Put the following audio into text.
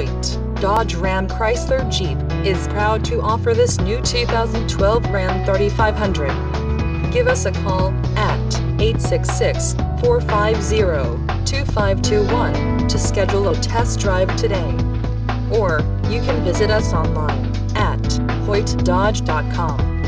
Hoyte, Dodge Ram Chrysler Jeep, is proud to offer this new 2012 Ram 3500. Give us a call at 866 450 2521 to schedule a test drive today. Or you can visit us online at hoytedodge.com.